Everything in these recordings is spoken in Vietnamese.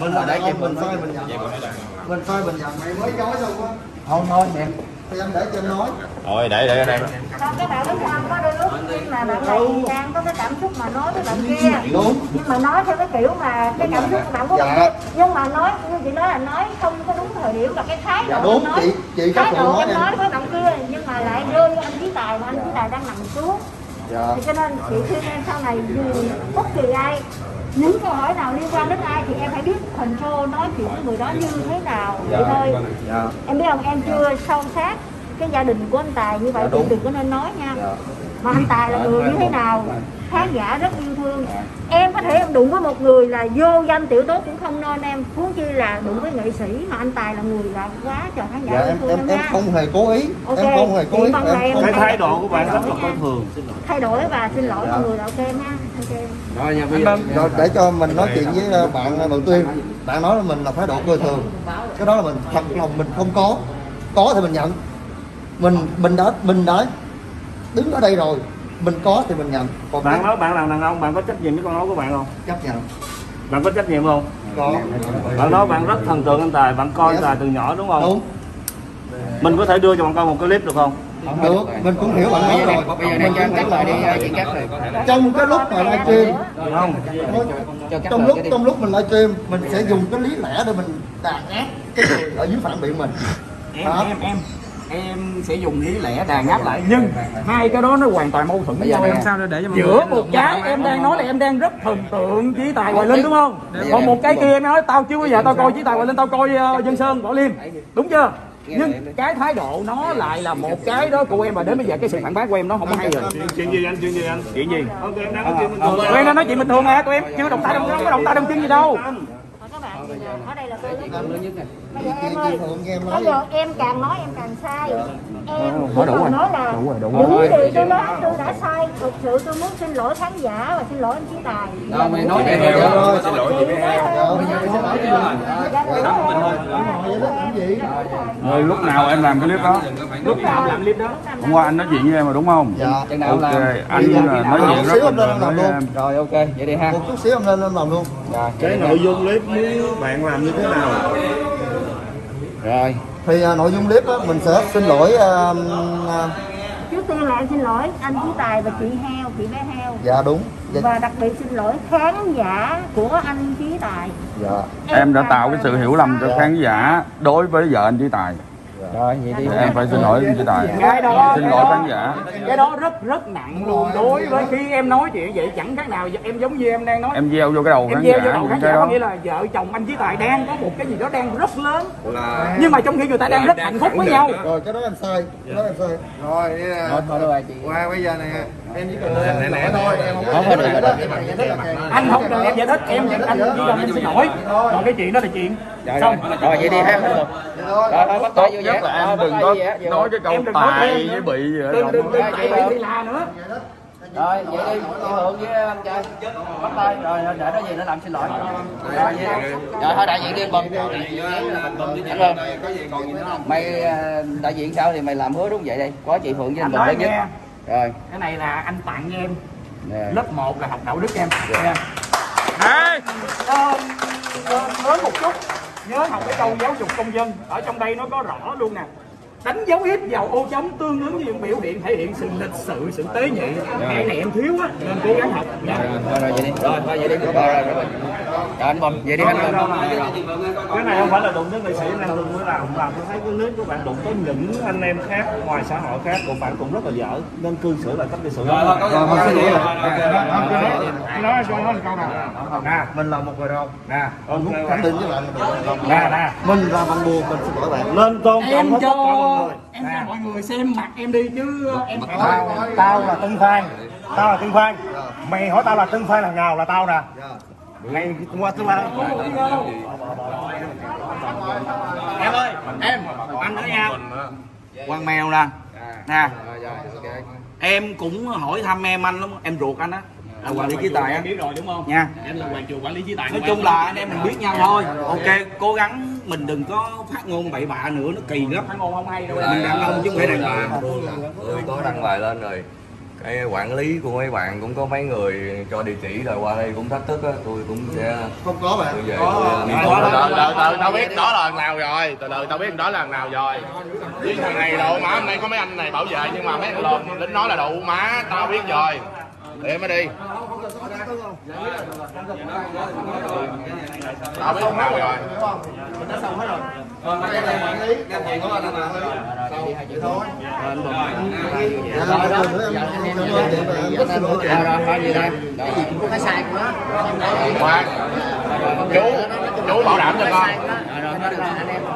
mình là đàn ông mình soi mình nhận mình soi mình nhận mày mới nói đâu quá. Không thôi thì em để cho em nói. Rồi để để ở đây. Còn cái bạn lúc không có đôi lúc khi mà bạn này đang có cái cảm xúc mà nói với bạn kia. đúng nhưng mà nói theo cái kiểu mà cái cảm xúc bạn của Dạ. nhưng mà nói như chị nói là nói không có đúng thời điểm và cái thái Dạ độ đúng, em nói. Chị- chị có thái phụ độ nói em em. nói với bạn kia nhưng mà lại rơi anh chí tài mà anh chí tài đang nằm xuống. Dạ. Thì cho nên chị khuyên em sau này dù bất kỳ ai những câu hỏi nào liên quan đến ai thì em phải biết control nói chuyện với người đó như thế nào. Vậy thôi dạ. em biết không? Em chưa sâu sát cái gia đình của anh tài như vậy Dạ, thì đừng có nên nói nha. Dạ. Mà anh tài là người như thế nào khán giả rất yêu thương. Em có thể em đụng với một người là vô danh tiểu tốt cũng không nên em. Huống chi là đụng với nghệ sĩ mà anh tài là người là quá trời khán giả dạ yêu em thương em em em không hề cố ý. Ok, em không hề cố ý. Em không phải- cái thái độ của bạn rất là coi thường thay đổi và xin lỗi Dạ. mọi người là ok nha. Ok. Rồi nha bây giờ rồi để cho mình nói chuyện với ờ, bạn đầu tiên bạn nói là mình là thái độ coi thường. Cái đó là mình thật lòng mình không có. Có thì mình nhận mình mình đã mình đã đứng ở đây rồi. Mình có thì mình nhận. Còn bạn nói bạn là đàn ông bạn có trách nhiệm với con nói của bạn không? Chấp nhận. Bạn có trách nhiệm không? Có. Bạn nói bạn rất thần tượng anh tài bạn coi anh tài từ nhỏ đúng không? Đúng. Mình có thể đưa cho bạn coi một cái clip được không? Được. Mình cũng hiểu bạn nói rồi. bây giờ đang cho cắt lời đi chị cắt rồi trong cái lúc mà livestream không. Cho cắt trong lúc trong lúc mình livestream mình sẽ dùng cái lý lẽ để mình đàn áp cái người ở dưới phản biện mình. Em Đó. em em em sẽ dùng lý lẽ đàn áp lại nhưng hai cái đó nó hoàn toàn mâu thuẫn với nhau em sao để để cho mọi giữa một cái em đang nói là em đang rất thần tượng chí tài hoài linh đúng không còn một cái kia em nói tao chưa bao giờ tao coi chí tài hoài linh tao coi ờ, dân sơn võ liêm đúng chưa nhưng cái thái độ nó lại là một cái đó của em và đến bây giờ cái sự phản bác của em nó không có hay rồi chuyện, gì anh chuyện gì anh chuyện gì ok em đang nói chuyện bình thường tụi em đang nói chuyện bình thường à tụi em chưa động tay động không có động tay động chân gì đâu ở đây là tôi lúc bây giờ em ơi bây giờ em càng nói em càng sai em Nói đủ rồi. nói là Đủ rồi, đủ những rồi. gì tôi nói tôi đã sai thực sự tôi muốn xin lỗi khán giả và xin lỗi anh chí tài Đâu, mày nói vậy Dạ rồi xin lỗi chị Rồi lúc nào em làm cái clip đó? lúc nào làm clip đó Hôm qua anh nói chuyện với em mà đúng không? dạ Ok, anh là nói chuyện rất lên là nói với em. rồi ok vậy đi ha một chút xíu em lên em làm luôn cái nội dung clip muốn bạn làm như thế nào rồi. Thì à, nội dung clip á, mình sẽ xin lỗi à, à, trước tiên là em xin lỗi anh chí tài và chị heo chị bé heo. Dạ đúng. Dạ, và đặc biệt xin lỗi khán giả của anh chí tài. Dạ. Em đã tạo cái sự hiểu lầm cho khán giả đối với vợ anh Chí Tài. Rồi vậy đi. Em phải xin lỗi anh Chí Tài. cái đó Xin lỗi khán giả. cái đó rất rất nặng luôn. Đối với khi em nói chuyện vậy chẳng khác nào em giống như em đang nói. Em gieo vô cái đầu em khán gieo vô giả đầu khán cái giả có đó. nghĩa là vợ chồng anh với tài đang có một cái gì đó đang rất lớn. Nhưng mà trong khi người ta đang rất hạnh phúc với nhau. Rồi cái đó em sai cái đó em sai. Rồi rồi chị. qua bây giờ này em chỉ cần lên lẽ thôi em không có Không, thôi được rồi, được Em giải thích là kèm. anh không cần em giải thích em anh chỉ cần em xin lỗi. Còn cái chuyện đó là chuyện xong rồi vậy đi ha rồi thôi bắt tay vô là em đừng có nói cái câu nói tài với bị đừng đừng đừng bị thì là nữa rồi vậy đi chị hưởng với anh trai bắt tay rồi để nó gì nó làm xin lỗi rồi vậy. rồi thôi đại diện đi bầm mày ờ, đại diện sao thì mày làm hứa đúng vậy đây có chị phượng với anh bầm nhất rồi cái này là anh tặng em lớp 1 là học đạo đức em nha! Ờ, ờ, lớn một chút nhớ học cái câu giáo dục công dân, ở trong đây nó có rõ luôn nè đánh dấu ít vào ô trống tương ứng với những biểu hiện thể hiện sự lịch sự sự tế nhị. Cái này em thiếu á nên cố gắng học. Rồi rồi vậy đi. Rồi thôi vậy đi. Rồi rồi rồi. Rồi anh bầm vậy đi anh bầm cái này không phải là đụng tới nghệ sĩ nên tôi mới làm làm tôi thấy cái clip của bạn đụng tới những anh em khác ngoài xã hội khác của bạn cũng rất là dở. Nên cư xử lại cách cư xử. Rồi mình xin lỗi. nói cho nó câu nào nè mình là một người ông. Nè. Mình muốn khẳng định với bạn. Ông nè nè. Mình là bằng buồn mình xin lỗi bạn. Lên tôn trọng em hết tất cả cho em cho mọi người xem mặt em đi chứ em tao tao là Tân Phan tao là Tân Phan mày hỏi tao là Tân Phan thằng nào là tao nè? Mày qua Tân Phan em ơi em anh nói nha. Quang mèo nè. Nè. Em cũng hỏi thăm em anh lắm. Em ruột anh á. Là quản lý trí tài á. Biết rồi đúng không? Nha. Em là hoàng chủ quản lý trí tài nói chung là anh em mình biết nhau thôi. Ok cố gắng mình đừng có phát ngôn bậy bạ nữa nó kỳ lắm. Phát ngôn không hay đâu. Mình đàn ông chứ không phải đàn bà. Tôi có đăng bài lên rồi. Cái quản lý của mấy bạn cũng có mấy người cho địa chỉ rồi qua đây cũng thách thức á tôi cũng sẽ không có bạn. Về có. từ tao biết đó là nào rồi. Từ từ tao biết đó là nào rồi. Với thằng này đồ má hôm nay có mấy anh này bảo vệ nhưng mà mấy thằng lồn lính nói là đồ má tao biết rồi. Để mới đi. Dạ, đó, xong hết rồi. Ờ, Đúng không? Mình đã xong hết rồi. Vâng, đây là quản lý, ngân hàng của anh là thôi. Thôi. Rồi, rồi đó. Anh em đây. Dạ rồi, có gì đây. Cái gì cũng có sai của nó. Khoan. Chú, chú bảo đảm cho con. Rồi rồi.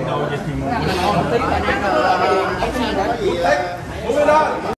đâu vậy thì một